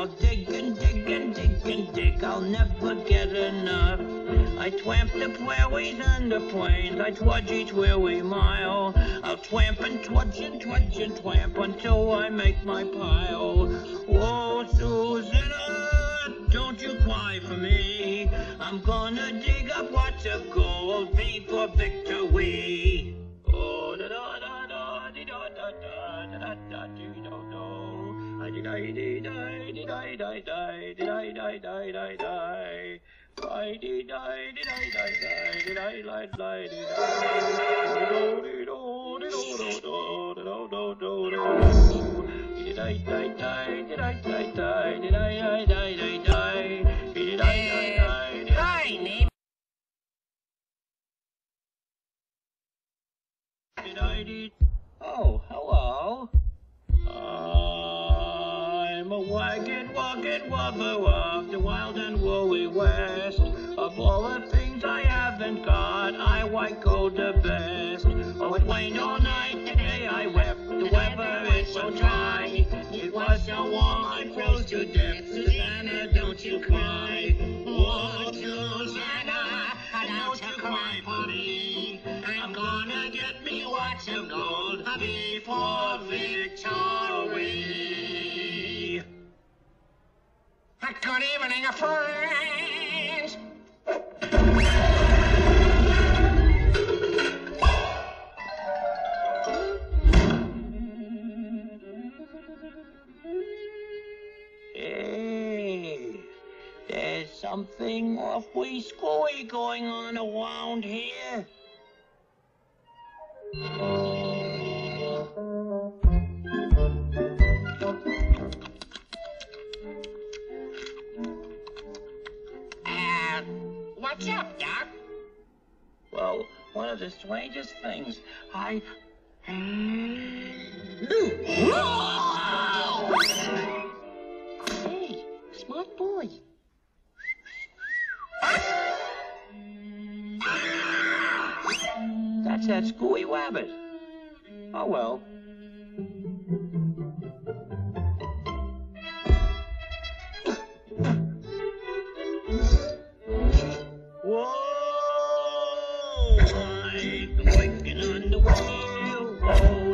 I'll dig and dig and dig and dig. I'll never get enough. I twamp the prairies and the plains. I trudge each weary mile. I'll twamp and trudge and trudge and twamp until I make my pile. Whoa, Susanna, don't you cry for me. I'm gonna dig up lots of gold, V for victory. Oh, da da da da dee da da da da da da dee do do. I Oh, hello. I'm a wagon, walking wubber of the wild and woolly west. All the things I haven't got, I white gold the best. Oh, it rained all night, today I wept. The weather is so dry. It was so warm, I froze to death. Susanna, don't you cry. Oh, Susanna, don't you cry for me. I'm gonna get me lots of gold before victory. Good evening, friends. Hey, there's something awfully screwy going on around here. Uh, what's up, Doc? Well, one of the strangest things. I. boy. That's that screwy rabbit. Oh well. Whoa! I'm on the railroad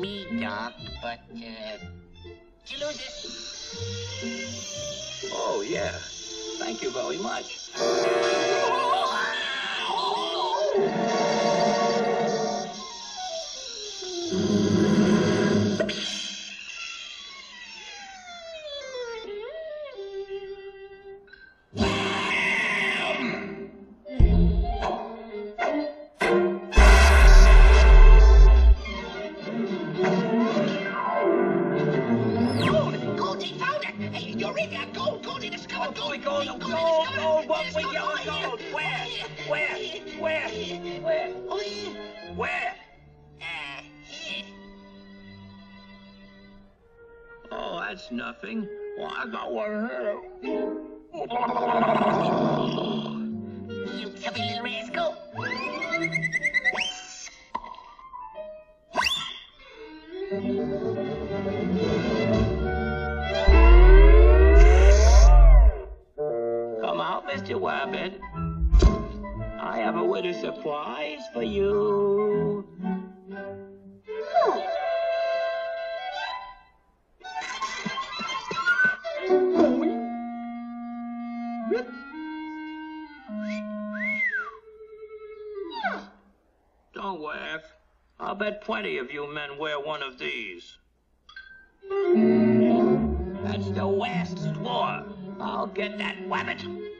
me, Doc, but, uh, did you lose it? Oh, yeah. Thank you very much. Discovered gold, it. what There's we gold got right here. gold? Where? Where? Where? Where? Oh. Where? Oh, that's nothing. Well, I got one here. You chubby little rascal. I have a winter surprise for you. Don't laugh. I'll bet plenty of you men wear one of these. That's the Wast's law. I'll get that wabbit.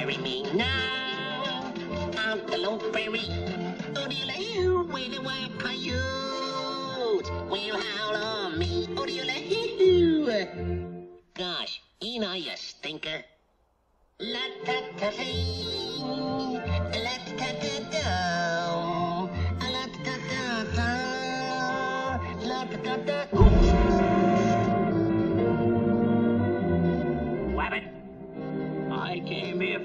Oh, bury me now. I'm the lone fairy. Oh, dear, where do I coyote? Will howl on me. Oh, dear, Gosh, ain't I a stinker? La ta ta la ta ta down,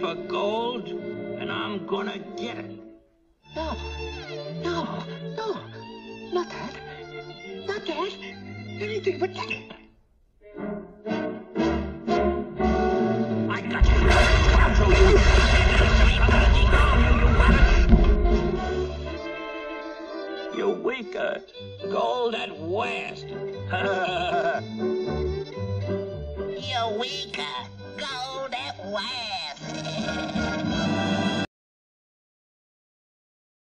for gold, and I'm gonna get it. No, no, no, not that, not that, anything but that. I got you. I'll you. I'm gonna decarve you, you weaker. Gold at West. You're weaker. Go that west. うん。